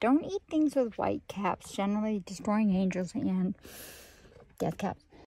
don't eat things with white caps. Generally destroying angels and death caps.